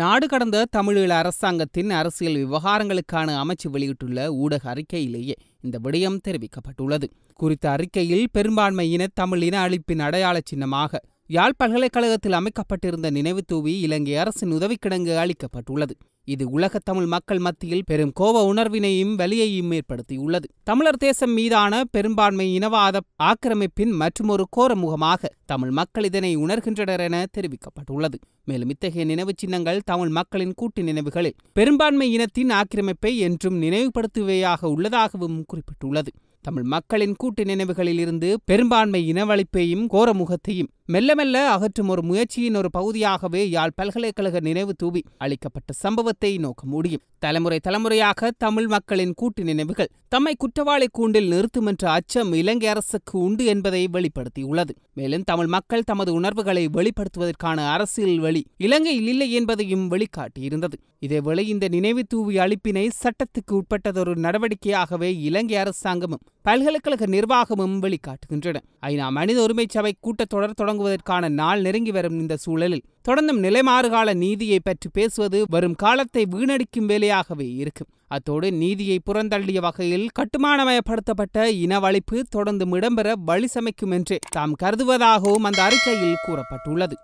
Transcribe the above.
நாடு கடந்த தமிழீழ அரசாங்கத்தின் அரசியல் விவகாரங்களுக்கான அமைச்சு வெளியிட்டுள்ள ஊடக அறிக்கையிலேயே இந்த விடயம் தெரிவிக்கப்பட்டுள்ளது. குறித்த அறிக்கையில் பெரும்பான்மையின தமிழ் இன அழிப்பின் அடையாள சின்னமாக யாழ் பல்கலைக்கழகத்தில் அமைக்கப்பட்டிருந்த நினைவு தூவி இலங்கை அரசின் உதவிக்கிடங்கு அளிக்கப்பட்டுள்ளது. இது உலக தமிழ் மக்கள் மத்தியில் பெரும் கோப உணர்வினையும் வலியையும் ஏற்படுத்தியுள்ளது. தமிழர் தேசம் மீதான பெரும்பான்மை இனவாத ஆக்கிரமிப்பின் மற்றுமொரு கோர முகமாக தமிழ் மக்கள் இதனை உணர்கின்றனர் என தெரிவிக்கப்பட்டுள்ளது. மேலும் இத்தகைய நினைவு சின்னங்கள் தமிழ் மக்களின் கூட்டு நினைவுகளில் பெரும்பான்மை இனத்தின் ஆக்கிரமிப்பை என்றும் நினைவுபடுத்துவையாக உள்ளதாகவும் குறிப்பிட்டுள்ளது. தமிழ் மக்களின் கூட்டு நினைவுகளில் இருந்து பெரும்பான்மை இனவழிப்பையும் கோரமுகத்தையும் மெல்ல மெல்ல அகற்றும் ஒரு முயற்சியின் ஒரு பகுதியாகவே யாழ் பல்கலைக்கழக நினைவு தூவி அளிக்கப்பட்ட சம்பவத்தை நோக்க முடியும். தலைமுறை தலைமுறையாக தமிழ் மக்களின் கூட்டு நினைவுகள் தம்மை குற்றவாளி கூண்டில் நிறுத்தும் என்ற அச்சம் இலங்கை அரசுக்கு உண்டு என்பதை வெளிப்படுத்தியுள்ளது. மேலும் தமிழ் மக்கள் தமது உணர்வுகளை வெளிப்படுத்துவதற்கான அரசியல் வழி இலங்கையில் இல்லை என்பதையும் வெளிக்காட்டியிருந்தது. இதேவேளை இந்த நினைவு தூவி அளிப்பினை சட்டத்துக்கு உட்பட்டதொரு நடவடிக்கையாகவே இலங்கை அரசாங்கமும் பல்கலைக்கழக நிர்வாகமும் வெளிக்காட்டுகின்றன. ஐநா மனித உரிமை சபை கூட்டத்தொடர் தொடங்குவதற்கான நாள் நெருங்கி வரும் இந்த சூழலில் தொடர்ந்தும் நிலைமாறுகால நீதியை பற்றி பேசுவது வரும் காலத்தை வீணடிக்கும் வேலையாகவே இருக்கும். அத்தோடு நீதியை புறந்தள்ளிய வகையில் கட்டுமானமயப்படுத்தப்பட்ட இனவழிப்பு தொடர்ந்தும் இடம்பெற வழி சமைக்கும் என்று தாம் கருதுவதாகவும் அந்த அறிக்கையில் கூறப்பட்டுள்ளது.